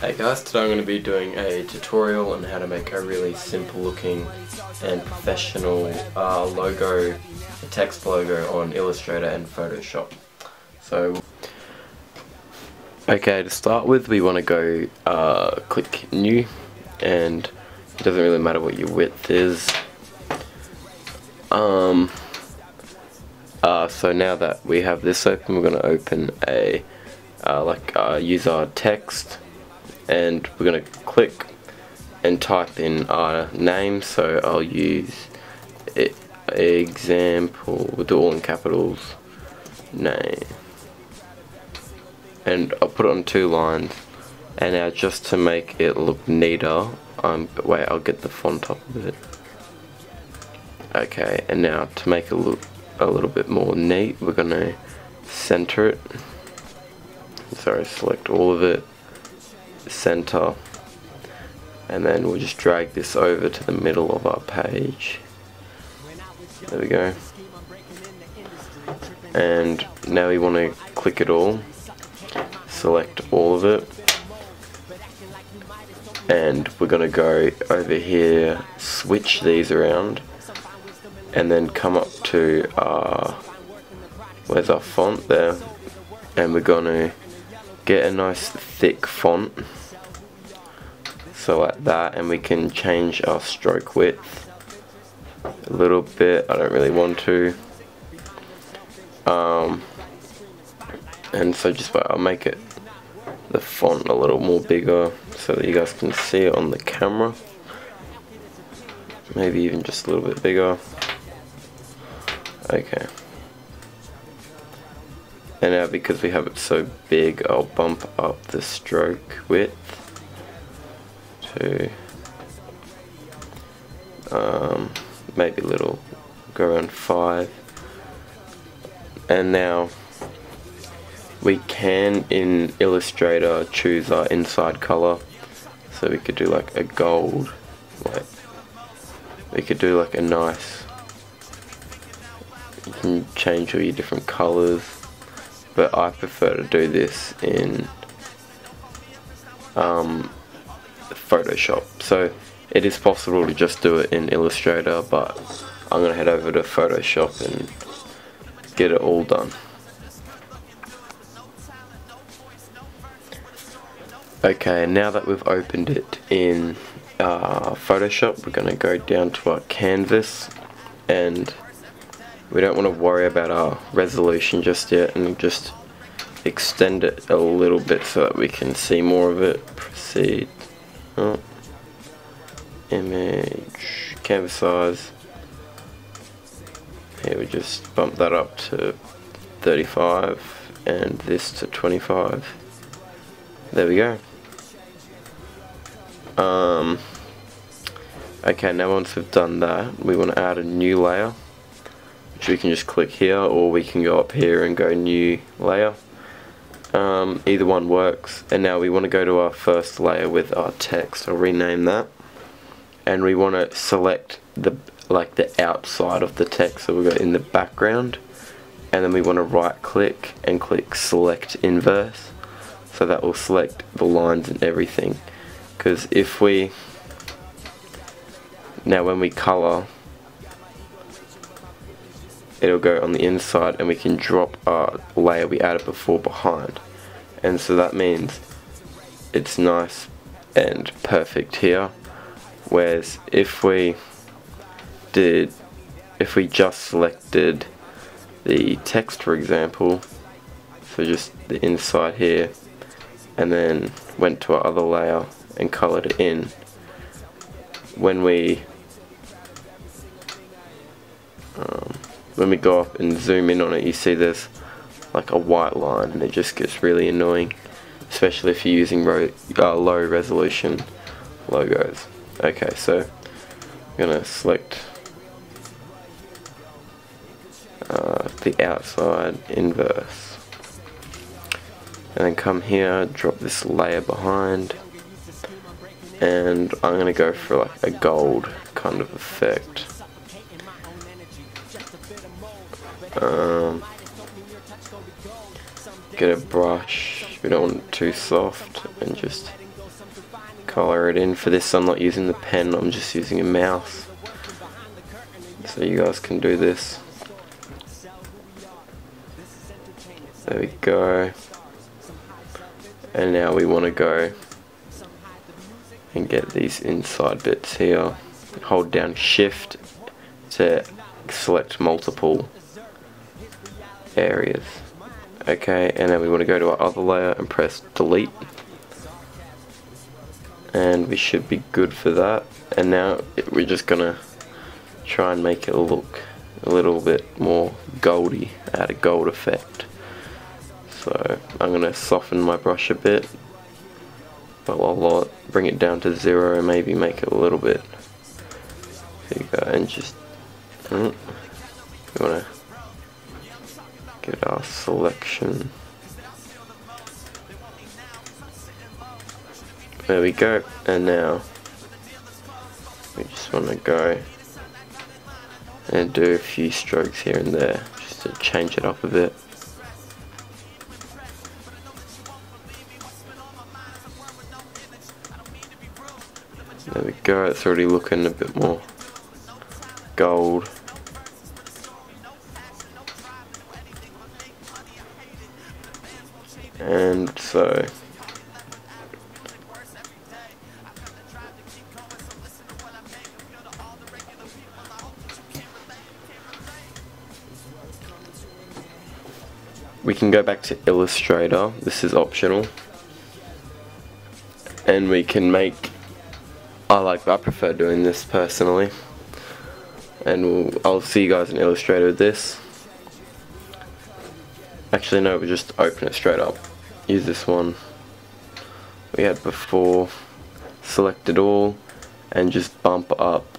Hey guys, today I'm going to be doing a tutorial on how to make a really simple looking and professional uh, logo, text logo on Illustrator and Photoshop. So, okay to start with we want to go uh, click new and it doesn't really matter what your width is. Um, uh, so now that we have this open, we're going to open a uh, like uh, use our text, and we're going to click and type in our name. So I'll use it, example. We'll do all in capitals. Name, and I'll put it on two lines. And now just to make it look neater, um, wait, I'll get the font up a bit. Okay, and now to make it look a little bit more neat, we're to center it. Sorry, select all of it, center, and then we'll just drag this over to the middle of our page. There we go. And now we want to click it all, select all of it, and we're going to go over here, switch these around, and then come up to our where's our font there and we're gonna get a nice thick font. So like that and we can change our stroke width a little bit. I don't really want to. Um, and so just I'll make it the font a little more bigger so that you guys can see it on the camera. Maybe even just a little bit bigger. Okay. And now because we have it so big, I'll bump up the stroke width to um, maybe a little, go around 5. And now we can in Illustrator choose our inside color. So we could do like a gold, like we could do like a nice you can change all your different colors but I prefer to do this in um, Photoshop. So it is possible to just do it in Illustrator but I'm gonna head over to Photoshop and get it all done. Okay now that we've opened it in uh, Photoshop we're gonna go down to our canvas and we don't want to worry about our resolution just yet and just extend it a little bit so that we can see more of it proceed. Oh. image canvas size. Here we just bump that up to 35 and this to 25 there we go. Um, okay now once we've done that we want to add a new layer we can just click here or we can go up here and go new layer. Um, either one works. And now we want to go to our first layer with our text. I'll rename that. And we want to select the like the outside of the text. So we go in the background. And then we want to right click and click select inverse. So that will select the lines and everything. Because if we now when we color it'll go on the inside and we can drop our layer we added before behind. And so that means it's nice and perfect here. Whereas if we did if we just selected the text for example so just the inside here and then went to our other layer and colored it in when we when we go up and zoom in on it you see there's like a white line and it just gets really annoying especially if you're using uh, low resolution logos. Okay so I'm gonna select uh, the outside inverse. And then come here drop this layer behind and I'm gonna go for like a gold kind of effect um, get a brush, we don't want it too soft, and just color it in. For this I'm not using the pen, I'm just using a mouse. So you guys can do this. There we go. And now we want to go and get these inside bits here. Hold down shift to select multiple areas. Okay, and then we want to go to our other layer and press delete. And we should be good for that. And now we're just gonna try and make it look a little bit more goldy, add a gold effect. So I'm gonna soften my brush a bit, but I'll bring it down to zero maybe make it a little bit bigger and just mm, we wanna get our selection. There we go, and now we just want to go and do a few strokes here and there just to change it up a bit. There we go, it's already looking a bit more gold. And so we can go back to Illustrator, this is optional, and we can make, I like, I prefer doing this personally, and we'll, I'll see you guys in Illustrator with this. Actually no, we just open it straight up, use this one. We had before, select it all, and just bump up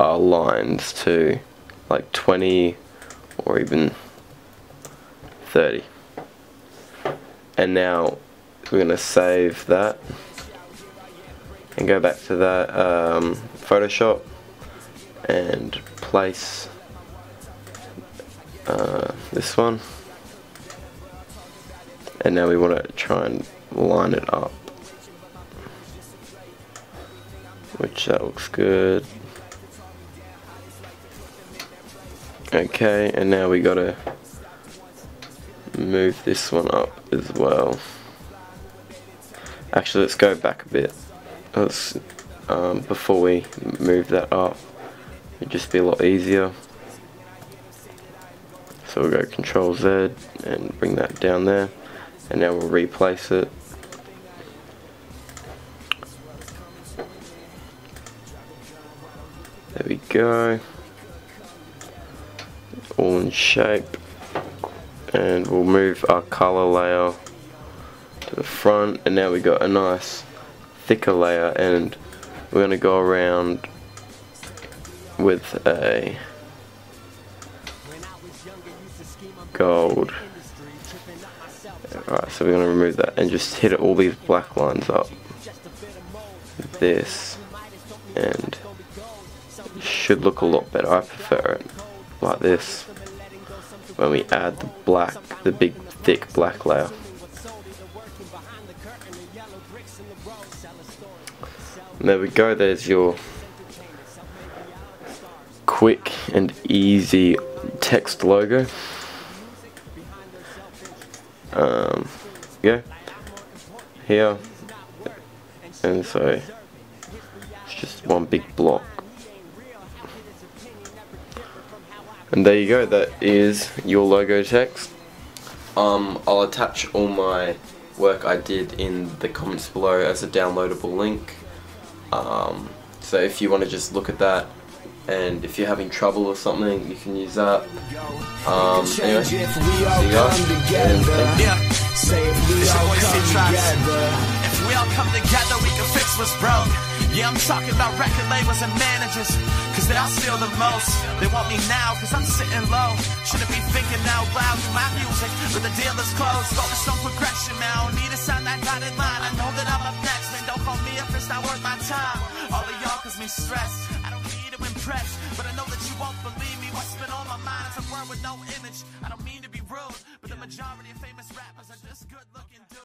our lines to like 20 or even 30 and now we're going to save that and go back to that um, Photoshop and place uh, this one and now we want to try and line it up which that looks good okay and now we got to move this one up as well. Actually, let's go back a bit. Let's, um, before we move that up, it'd just be a lot easier. So we'll go Control Z and bring that down there, and now we'll replace it. There we go. All in shape and we'll move our color layer to the front and now we got a nice thicker layer and we're to go around with a gold alright so we're going to remove that and just hit all these black lines up this and should look a lot better I prefer it like this when we add the black, the big thick black layer. There we go, there's your quick and easy text logo. Um, yeah, here, and so it's just one big block. And there you go, that is your logo text. Um, I'll attach all my work I did in the comments below as a downloadable link. Um, so if you want to just look at that and if you're having trouble or something, you can use that. Um, anyway, see you guys. If we all come together, we can fix what's broke. Yeah, I'm talking about record labels and managers, cause they all steal the most. They want me now, cause I'm sitting low. Shouldn't be thinking out loud through my music, but the deal is closed. Focus on progression, man. I don't need a sign that dotted line. I know that I'm up next, man. Don't call me if it's not worth my time. All of y'all cause me stressed. But I know that you won't believe me. What's been on my mind is a word with no image. I don't mean to be rude, but the majority of famous rappers are just good looking dudes.